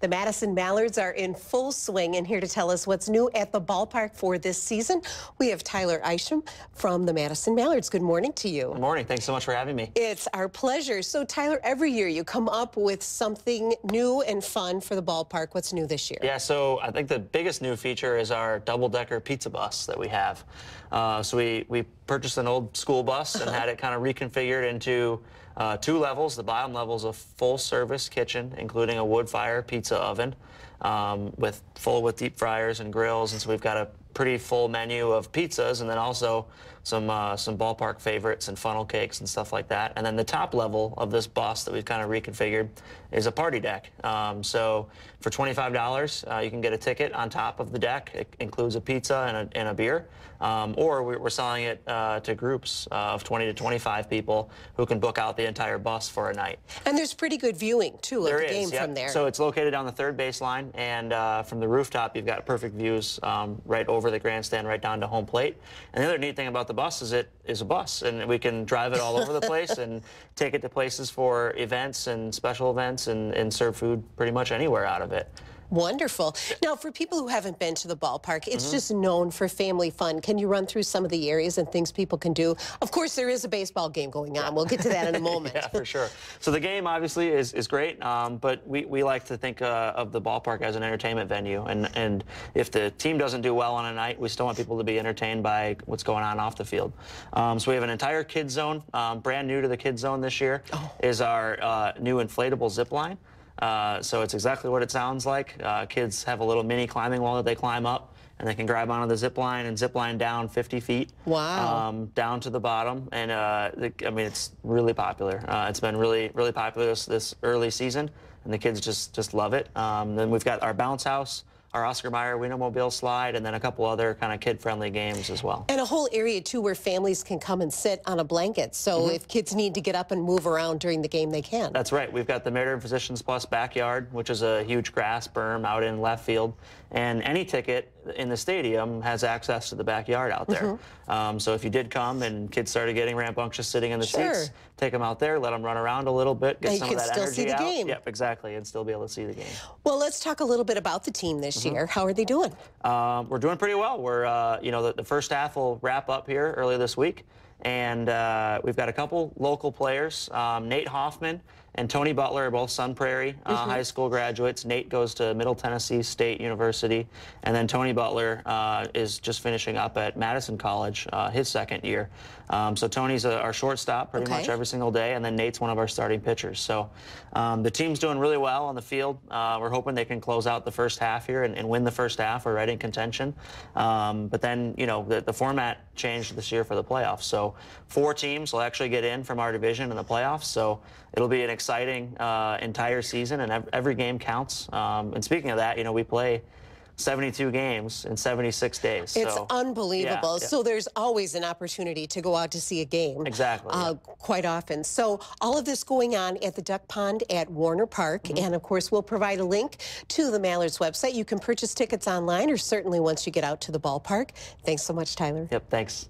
The Madison Mallards are in full swing and here to tell us what's new at the ballpark for this season. We have Tyler Isham from the Madison Mallards. Good morning to you. Good morning. Thanks so much for having me. It's our pleasure. So, Tyler, every year you come up with something new and fun for the ballpark. What's new this year? Yeah, so I think the biggest new feature is our double-decker pizza bus that we have. Uh, so we, we purchased an old school bus and had it kind of reconfigured into uh, two levels. The bottom level is a full-service kitchen, including a wood fire pizza oven, um, with full with deep fryers and grills. And so we've got a pretty full menu of pizzas, and then also some uh, some ballpark favorites and funnel cakes and stuff like that. And then the top level of this bus that we've kind of reconfigured is a party deck. Um, so for $25, uh, you can get a ticket on top of the deck. It includes a pizza and a, and a beer. Um, or we're selling it uh, to groups uh, of 20 to 25 people who can book out the entire bus for a night. And there's pretty good viewing, too, there of the is, game yep. from there. So it's located on the third baseline, and uh, from the rooftop, you've got perfect views um, right over the grandstand, right down to home plate. And the other neat thing about the bus is it is a bus, and we can drive it all over the place and take it to places for events and special events and, and serve food pretty much anywhere out of it. Wonderful. Now, for people who haven't been to the ballpark, it's mm -hmm. just known for family fun. Can you run through some of the areas and things people can do? Of course, there is a baseball game going on. We'll get to that in a moment. yeah, for sure. So the game obviously is, is great, um, but we, we like to think uh, of the ballpark as an entertainment venue. And, and if the team doesn't do well on a night, we still want people to be entertained by what's going on off the field. Um, so we have an entire kids zone, um, brand new to the kids zone this year, oh. is our uh, new inflatable zip line. Uh, so it's exactly what it sounds like. Uh, kids have a little mini climbing wall that they climb up, and they can grab onto the zip line and zip line down 50 feet. Wow. Um, down to the bottom, and uh, the, I mean it's really popular. Uh, it's been really really popular this, this early season, and the kids just just love it. Um, then we've got our bounce house our Oscar Mayer Wienermobile slide, and then a couple other kind of kid-friendly games as well. And a whole area, too, where families can come and sit on a blanket. So mm -hmm. if kids need to get up and move around during the game, they can. That's right. We've got the Meriter Physicians Plus backyard, which is a huge grass berm out in left field. And any ticket in the stadium has access to the backyard out there. Mm -hmm. um, so if you did come and kids started getting rambunctious sitting in the sure. seats, take them out there, let them run around a little bit, get some of that energy out. Game. Yep, exactly, and still be able to see the game. Well, let's talk a little bit about the team this mm -hmm. Year. How are they doing? Um, we're doing pretty well. We're, uh, you know, the, the first half will wrap up here early this week. And uh, we've got a couple local players. Um, Nate Hoffman and Tony Butler are both Sun Prairie uh, mm -hmm. high school graduates. Nate goes to Middle Tennessee State University. And then Tony Butler uh, is just finishing up at Madison College, uh, his second year. Um, so Tony's a, our shortstop pretty okay. much every single day. And then Nate's one of our starting pitchers. So um, the team's doing really well on the field. Uh, we're hoping they can close out the first half here and, and win the first half. We're right in contention. Um, but then, you know, the, the format changed this year for the playoffs. So four teams will actually get in from our division in the playoffs. So it'll be an exciting uh, entire season, and every game counts. Um, and speaking of that, you know, we play 72 games in 76 days. It's so, unbelievable. Yeah, yeah. So there's always an opportunity to go out to see a game. Exactly. Uh, yeah. Quite often. So all of this going on at the Duck Pond at Warner Park. Mm -hmm. And of course, we'll provide a link to the Mallards website. You can purchase tickets online or certainly once you get out to the ballpark. Thanks so much, Tyler. Yep, thanks.